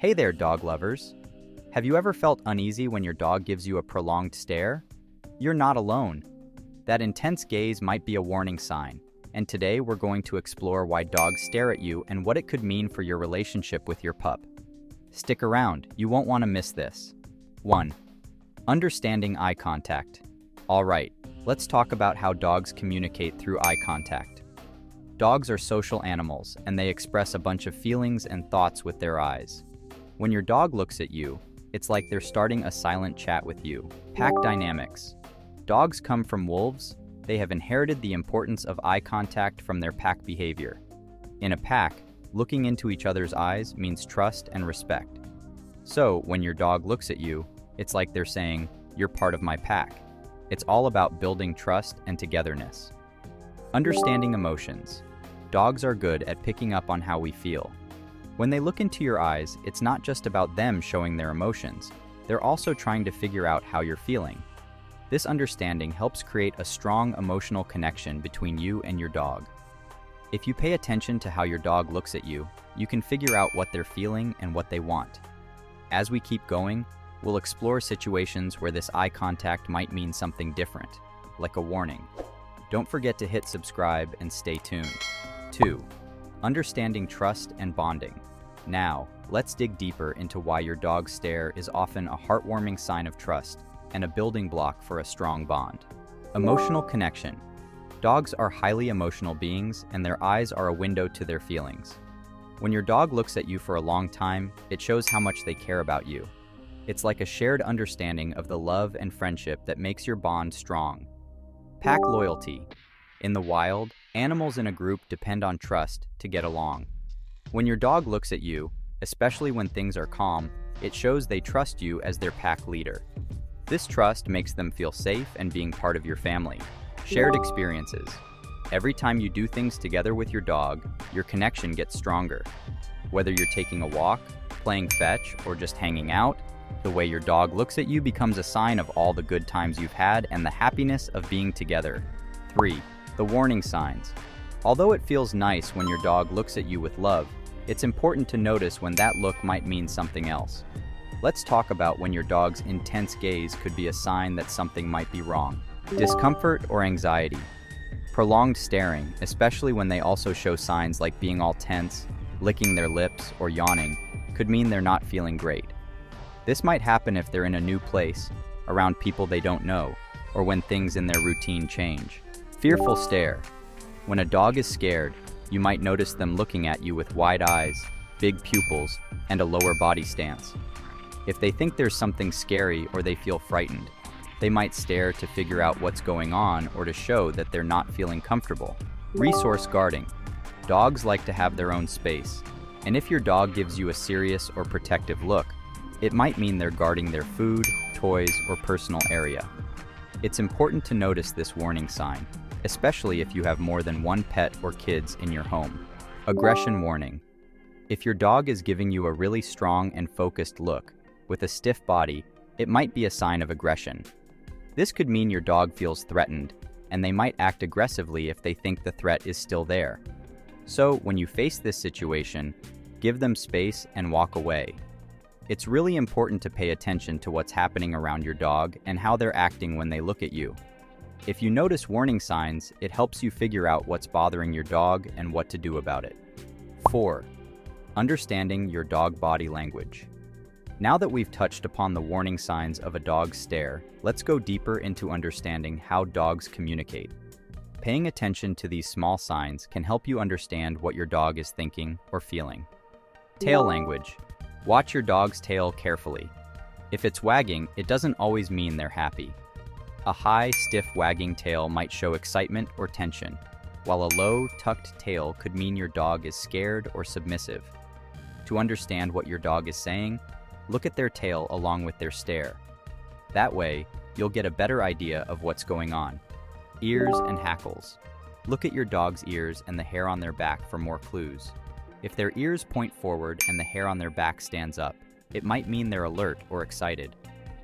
Hey there, dog lovers. Have you ever felt uneasy when your dog gives you a prolonged stare? You're not alone. That intense gaze might be a warning sign, and today we're going to explore why dogs stare at you and what it could mean for your relationship with your pup. Stick around, you won't want to miss this. 1. Understanding eye contact. Alright, let's talk about how dogs communicate through eye contact. Dogs are social animals, and they express a bunch of feelings and thoughts with their eyes. When your dog looks at you, it's like they're starting a silent chat with you. Pack dynamics. Dogs come from wolves, they have inherited the importance of eye contact from their pack behavior. In a pack, looking into each other's eyes means trust and respect. So, when your dog looks at you, it's like they're saying, You're part of my pack. It's all about building trust and togetherness. Understanding emotions. Dogs are good at picking up on how we feel. When they look into your eyes, it's not just about them showing their emotions, they're also trying to figure out how you're feeling. This understanding helps create a strong emotional connection between you and your dog. If you pay attention to how your dog looks at you, you can figure out what they're feeling and what they want. As we keep going, we'll explore situations where this eye contact might mean something different, like a warning. Don't forget to hit subscribe and stay tuned. 2. Understanding trust and bonding. Now, let's dig deeper into why your dog's stare is often a heartwarming sign of trust and a building block for a strong bond. Emotional connection. Dogs are highly emotional beings, and their eyes are a window to their feelings. When your dog looks at you for a long time, it shows how much they care about you. It's like a shared understanding of the love and friendship that makes your bond strong. Pack loyalty. In the wild, animals in a group depend on trust to get along. When your dog looks at you, especially when things are calm, it shows they trust you as their pack leader. This trust makes them feel safe and being part of your family. Shared experiences. Every time you do things together with your dog, your connection gets stronger. Whether you're taking a walk, playing fetch, or just hanging out, the way your dog looks at you becomes a sign of all the good times you've had and the happiness of being together. 3. The warning signs. Although it feels nice when your dog looks at you with love, it's important to notice when that look might mean something else. Let's talk about when your dog's intense gaze could be a sign that something might be wrong. Discomfort or anxiety. Prolonged staring, especially when they also show signs like being all tense, licking their lips, or yawning, could mean they're not feeling great. This might happen if they're in a new place, around people they don't know, or when things in their routine change. Fearful stare. When a dog is scared, you might notice them looking at you with wide eyes, big pupils, and a lower body stance. If they think there's something scary or they feel frightened, they might stare to figure out what's going on or to show that they're not feeling comfortable. Resource guarding. Dogs like to have their own space, and if your dog gives you a serious or protective look, it might mean they're guarding their food, toys, or personal area. It's important to notice this warning sign, especially if you have more than one pet or kids in your home. Aggression warning. If your dog is giving you a really strong and focused look, with a stiff body, it might be a sign of aggression. This could mean your dog feels threatened, and they might act aggressively if they think the threat is still there. So, when you face this situation, give them space and walk away. It's really important to pay attention to what's happening around your dog and how they're acting when they look at you. If you notice warning signs, it helps you figure out what's bothering your dog and what to do about it. 4. Understanding your dog body language. Now that we've touched upon the warning signs of a dog's stare, let's go deeper into understanding how dogs communicate. Paying attention to these small signs can help you understand what your dog is thinking or feeling. Tail language. Watch your dog's tail carefully. If it's wagging, it doesn't always mean they're happy. A high, stiff wagging tail might show excitement or tension, while a low, tucked tail could mean your dog is scared or submissive. To understand what your dog is saying, Look at their tail along with their stare. That way, you'll get a better idea of what's going on. Ears and hackles. Look at your dog's ears and the hair on their back for more clues. If their ears point forward and the hair on their back stands up, it might mean they're alert or excited.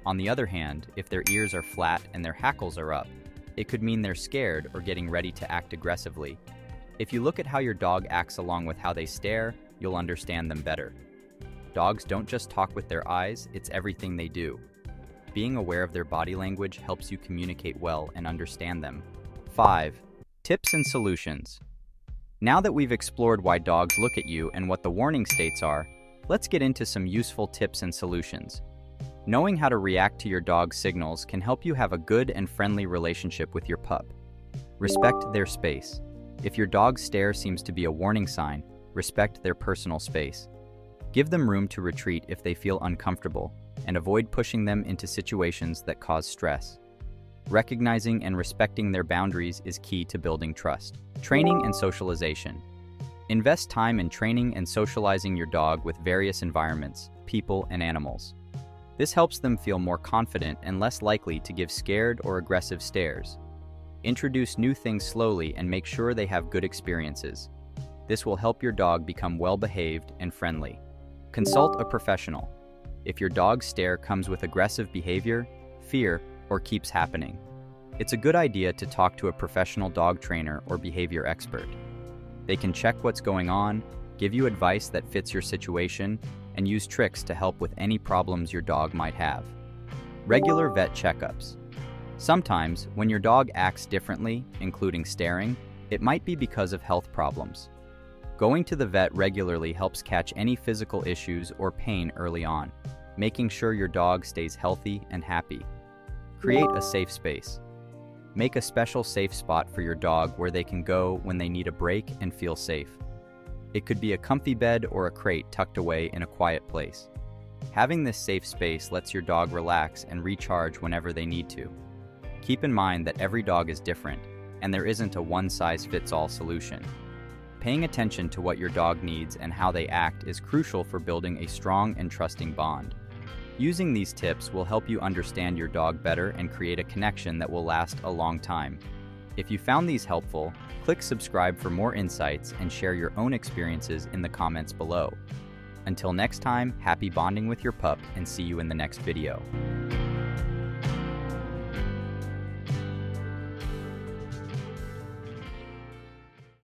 On the other hand, if their ears are flat and their hackles are up, it could mean they're scared or getting ready to act aggressively. If you look at how your dog acts along with how they stare, you'll understand them better. Dogs don't just talk with their eyes, it's everything they do. Being aware of their body language helps you communicate well and understand them. 5. Tips and solutions. Now that we've explored why dogs look at you and what the warning states are, let's get into some useful tips and solutions. Knowing how to react to your dog's signals can help you have a good and friendly relationship with your pup. Respect their space. If your dog's stare seems to be a warning sign, respect their personal space. Give them room to retreat if they feel uncomfortable, and avoid pushing them into situations that cause stress. Recognizing and respecting their boundaries is key to building trust. Training and socialization. Invest time in training and socializing your dog with various environments, people, and animals. This helps them feel more confident and less likely to give scared or aggressive stares. Introduce new things slowly and make sure they have good experiences. This will help your dog become well behaved and friendly. Consult a professional. If your dog's stare comes with aggressive behavior, fear, or keeps happening, it's a good idea to talk to a professional dog trainer or behavior expert. They can check what's going on, give you advice that fits your situation, and use tricks to help with any problems your dog might have. Regular vet checkups. Sometimes, when your dog acts differently, including staring, it might be because of health problems. Going to the vet regularly helps catch any physical issues or pain early on, making sure your dog stays healthy and happy. Create a safe space. Make a special safe spot for your dog where they can go when they need a break and feel safe. It could be a comfy bed or a crate tucked away in a quiet place. Having this safe space lets your dog relax and recharge whenever they need to. Keep in mind that every dog is different, and there isn't a one-size-fits-all solution. Paying attention to what your dog needs and how they act is crucial for building a strong and trusting bond. Using these tips will help you understand your dog better and create a connection that will last a long time. If you found these helpful, click subscribe for more insights and share your own experiences in the comments below. Until next time, happy bonding with your pup and see you in the next video.